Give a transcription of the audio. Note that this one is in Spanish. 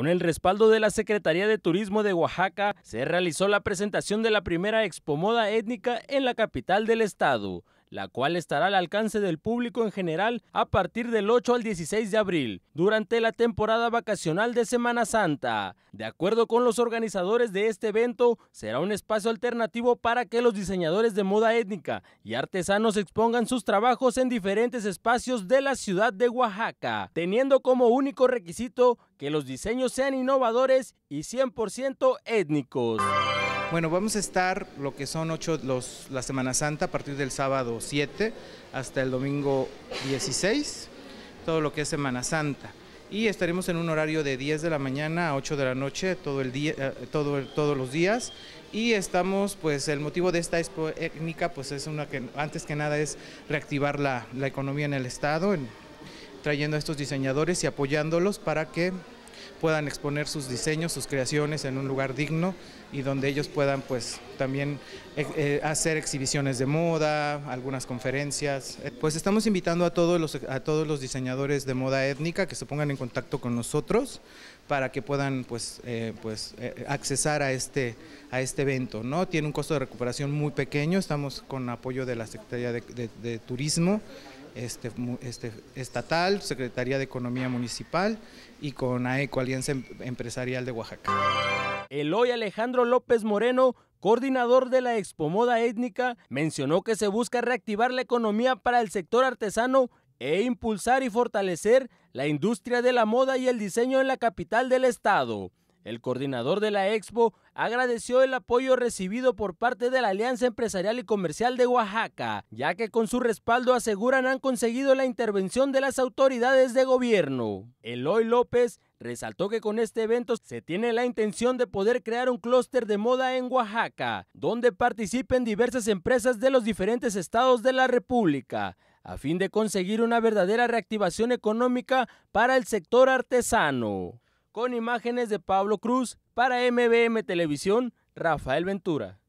Con el respaldo de la Secretaría de Turismo de Oaxaca, se realizó la presentación de la primera Expo Moda Étnica en la capital del estado la cual estará al alcance del público en general a partir del 8 al 16 de abril, durante la temporada vacacional de Semana Santa. De acuerdo con los organizadores de este evento, será un espacio alternativo para que los diseñadores de moda étnica y artesanos expongan sus trabajos en diferentes espacios de la ciudad de Oaxaca, teniendo como único requisito que los diseños sean innovadores y 100% étnicos. Bueno, vamos a estar lo que son ocho, los, la Semana Santa a partir del sábado 7 hasta el domingo 16, todo lo que es Semana Santa. Y estaremos en un horario de 10 de la mañana a 8 de la noche todo el día, eh, todo, todos los días. Y estamos, pues el motivo de esta expo pues es una que antes que nada es reactivar la, la economía en el Estado, trayendo a estos diseñadores y apoyándolos para que puedan exponer sus diseños, sus creaciones en un lugar digno y donde ellos puedan pues también eh, eh, hacer exhibiciones de moda, algunas conferencias. Eh, pues estamos invitando a todos los a todos los diseñadores de moda étnica que se pongan en contacto con nosotros para que puedan pues pues accesar a este a este evento, ¿no? Tiene un costo de recuperación muy pequeño, estamos con apoyo de la Secretaría de Turismo este, este, estatal, Secretaría de Economía Municipal y con AECO, Alianza em-, Empresarial de Oaxaca. Eloy Alejandro López Moreno, coordinador de la Expo Moda Étnica, mencionó que se busca reactivar la economía para el sector artesano e impulsar y fortalecer la industria de la moda y el diseño en la capital del estado. El coordinador de la Expo agradeció el apoyo recibido por parte de la Alianza Empresarial y Comercial de Oaxaca, ya que con su respaldo aseguran han conseguido la intervención de las autoridades de gobierno. Eloy López resaltó que con este evento se tiene la intención de poder crear un clúster de moda en Oaxaca, donde participen diversas empresas de los diferentes estados de la República, a fin de conseguir una verdadera reactivación económica para el sector artesano con imágenes de Pablo Cruz para MBM Televisión, Rafael Ventura.